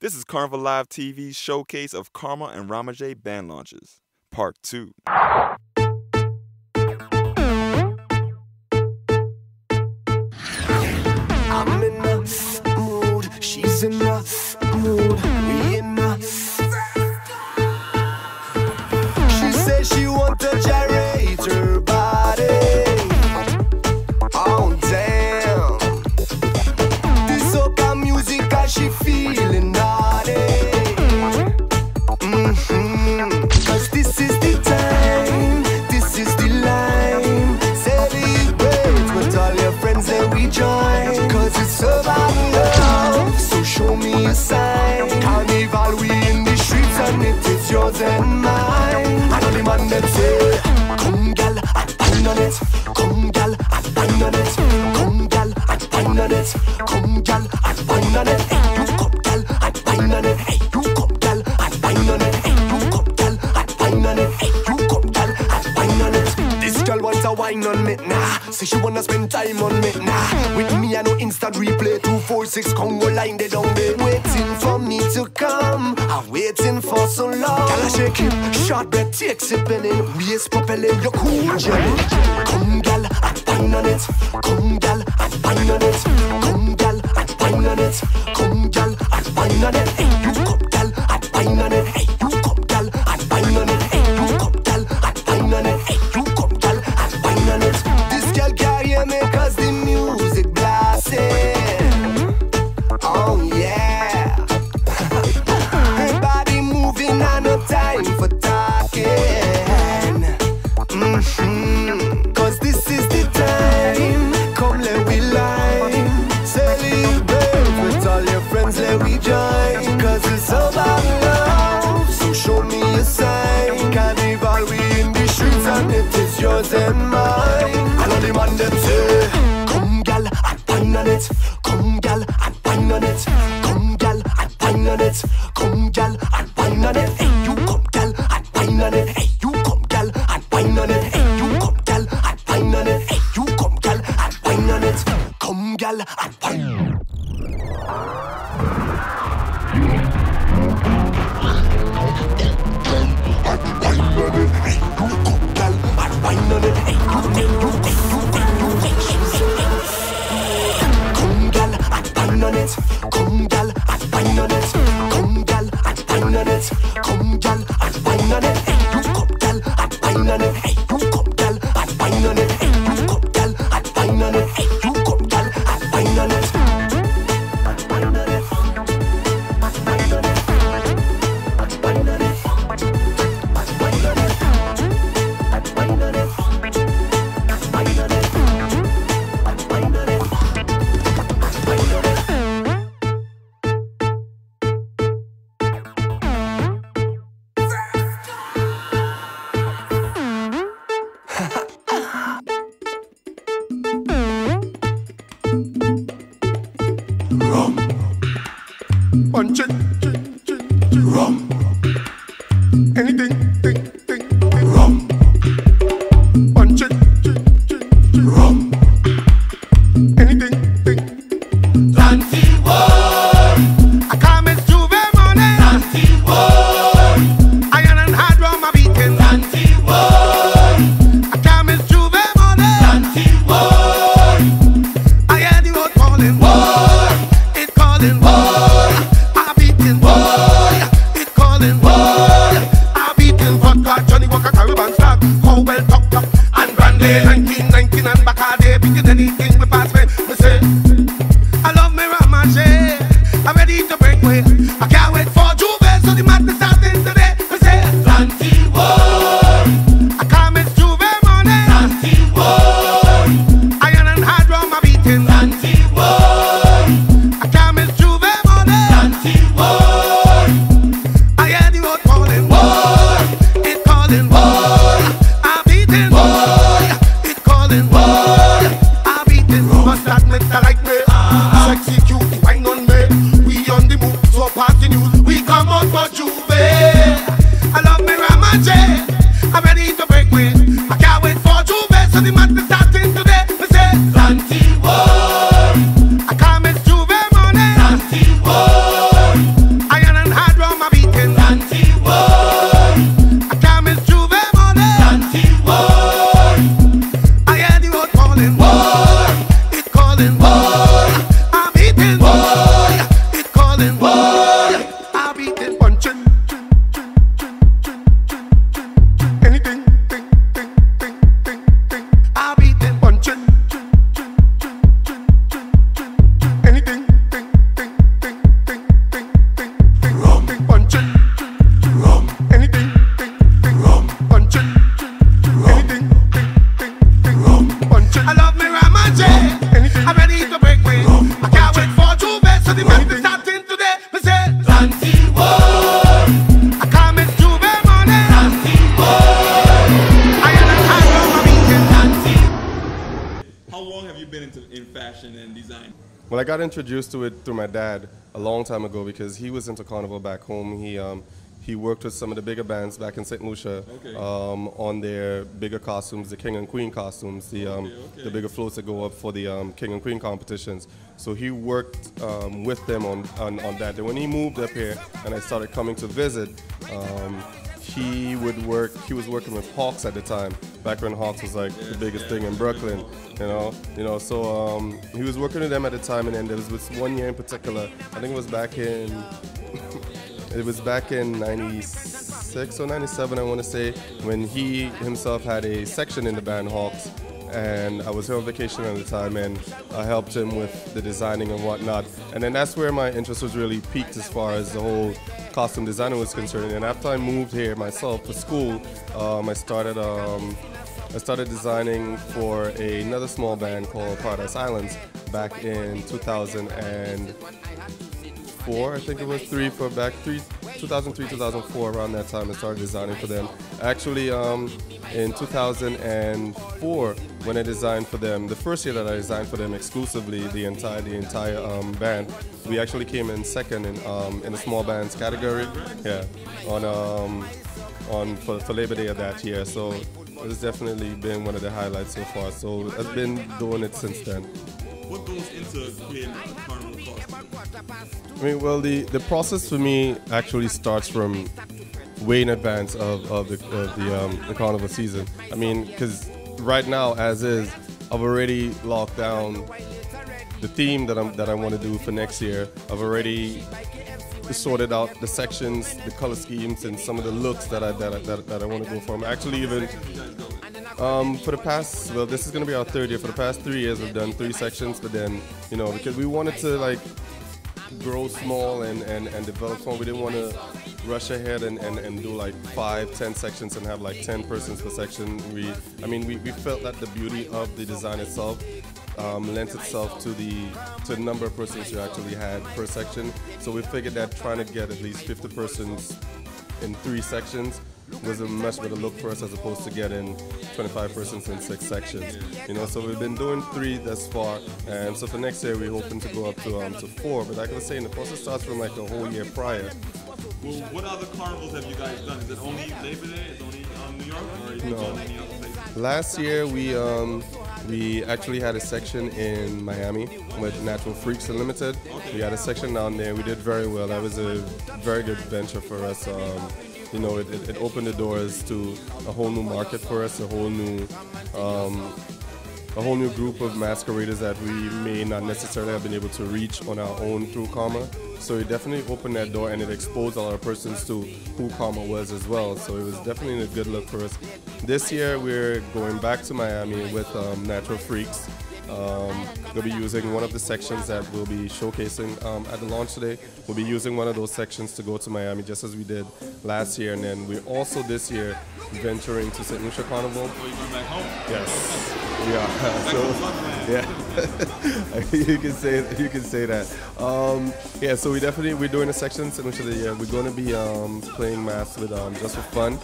This is Carnival Live TV's showcase of Karma and Ramajay band launches, part two. I'm in the mood, she's in the mood. pretend mine. I know the man that come girl, and wine on it. Come girl, and wine on it. Come girl, and wine on it. Come girl, and wine on it. Hey, you come girl, and wine on it. Hey, you come girl, and wine on it. Hey, you come girl, and wine on it. Hey, you come girl, and wine on it. This girl wants a wine on it now. Say she wanna spend time on me. Nah, with me I no instant replay. Two four six Congo line they don't be waiting for me to come. I'm waiting for so long. Girl I shake it, shot breath, take sipping waist propelling your cool gel. Come gal, I'm on it. Come gal, I'm it. Come, gal, and wine on it. Come, gal, and wine on it. Oh! Well, I got introduced to it through my dad a long time ago because he was into carnival back home. He um, he worked with some of the bigger bands back in St. Lucia Okay. um, on their bigger costumes, the King and Queen costumes, the um, okay. the bigger floats that go up for the um, King and Queen competitions. So he worked um, with them on, on on that. Then when he moved up here and I started coming to visit. He would work. He was working with Hawks at the time, back when Hawks was like the biggest thing in Brooklyn. You know, you know. So um, he was working with them at the time, and then there was this one year in particular. I think it was back in. it was back in '96 or '97, I want to say, when he himself had a section in the band Hawks, and I was here on vacation at the time, and I helped him with the designing and whatnot. And then that's where my interest was really peaked as far as the whole costume designing was concerned. And after I moved here myself for school, um, I started. Um, I started designing for another small band called Paradise Islands back in 2004. I think it was three for back three, 2003, 2004. Around that time, I started designing for them. Actually, um, in 2004, when I designed for them, the first year that I designed for them exclusively, the entire the entire um, band, we actually came in second in um, in the small bands category. Yeah, on um, on for, for Labor Day of that year. So it's definitely been one of the highlights so far. So I've been doing it since then. What goes into creating a? I mean, well, the, the process for me actually starts from way in advance of, of the, of the, um, the carnival season. I mean, because right now, as is, I've already locked down the theme that, I'm, that I want to do for next year. I've already sorted out the sections, the color schemes, and some of the looks that I, that I, that, that I want to go for. I'm actually even um, for the past, well, this is going to be our third year. For the past three years, we've done three sections, but then, you know, because we wanted to like grow small and, and, and develop small, we didn't want to rush ahead and, and, and do like five, ten sections and have like 10 persons per section. We, I mean, we, we felt that the beauty of the design itself um, lent itself to the to the number of persons you actually had per section. So we figured that trying to get at least 50 persons in three sections was a much better look for us as opposed to getting 25 persons in six sections. You know, so we've been doing three thus far, and so for next year we're hoping to go up to um, to four. But like I was saying, the process starts from like a whole year prior. Well, what other carnivals have you guys done? Is it only Labor Day? Is it only um, New York? Or have you No. done any other places? Last year we um, we actually had a section in Miami with Natural Freaks Unlimited. We had a section down there. We did very well. That was a very good venture for us. Um, you know, it, it, it opened the doors to a whole new market for us, a whole new um, a whole new group of masqueraders that we may not necessarily have been able to reach on our own through Karma. So it definitely opened that door and it exposed a lot of persons to who Karma was as well. So it was definitely a good look for us. This year we're going back to Miami with um, Natural Freaks. Um, we'll be using one of the sections that we'll be showcasing um, at the launch today. We'll be using one of those sections to go to Miami just as we did last year. And then we're also this year venturing to St. Lucia Carnival. Or you going back home? Yes, we are. so, yeah, you can say you can say that. Um, yeah, so we definitely we're doing a section of the year we're going to be um, playing mass with um, just for fun.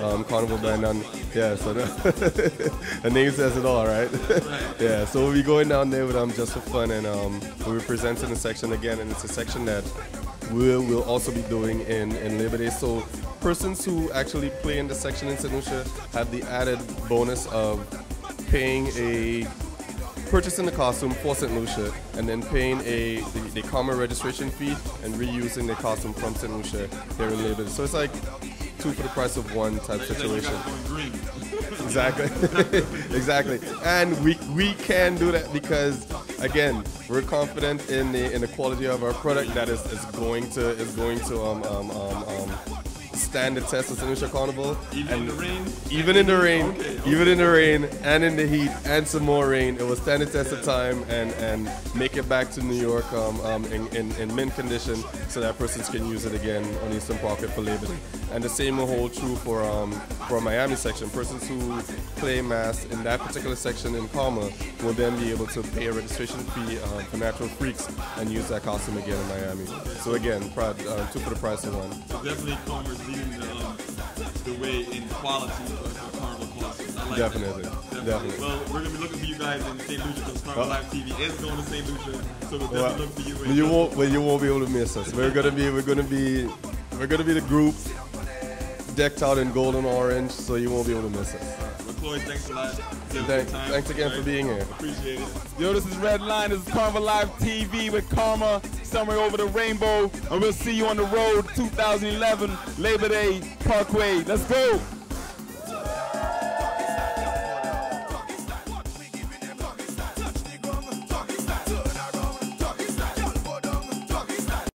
Um, carnival band and yeah, so the, the name says it all, right? yeah, so we'll be going down there with um, just for fun, and um, we'll be presenting a section again, and it's a section that we'll, also be doing in, in Labor Day. So persons who actually play in the section in. Lucia have the added bonus of paying a purchasing the costume for St. Lucia and then paying a the, the common registration fee and reusing the costume from St. Lucia here in Labor. So it's like two for the price of one type like situation. Exactly. exactly. And we we can do that because again, we're confident in the in the quality of our product that is, is going to is going to um um, um stand the test of. Lucia Carnival. Even in the rain? Even in the rain, Okay, okay. even in the rain and in the heat and some more rain, it will stand the test of time and, and make it back to New York um, um, in, in, in mint condition so that persons can use it again on Eastern Parkway for Labor Day. And the same will hold true for um, for Miami section. Persons who play mass in that particular section in Palma will then be able to pay a registration fee um, for Natural Freaks and use that costume again in Miami. So again, pride, uh, two for the price of one. So definitely Karma's the, um, the way in quality for carnival costumes. I like Definitely. That. Definitely. Definitely. Well, we're gonna be looking for you guys in St. Lucia because Karma Oh. Live TV is going to St. Lucia, so we'll Well, definitely look for you. but you won't, but you won't be able to miss us. We're gonna be, we're gonna be, we're gonna be the group decked out in golden orange, so you won't be able to miss us. Well, Floyd, thanks a lot. Thank- thanks again for being here. Appreciate it. Yo, this is Red Line. This is Karma Live TV with Karma, somewhere over the rainbow. And we'll see you on the road 2011, Labor Day, Parkway. Let's go.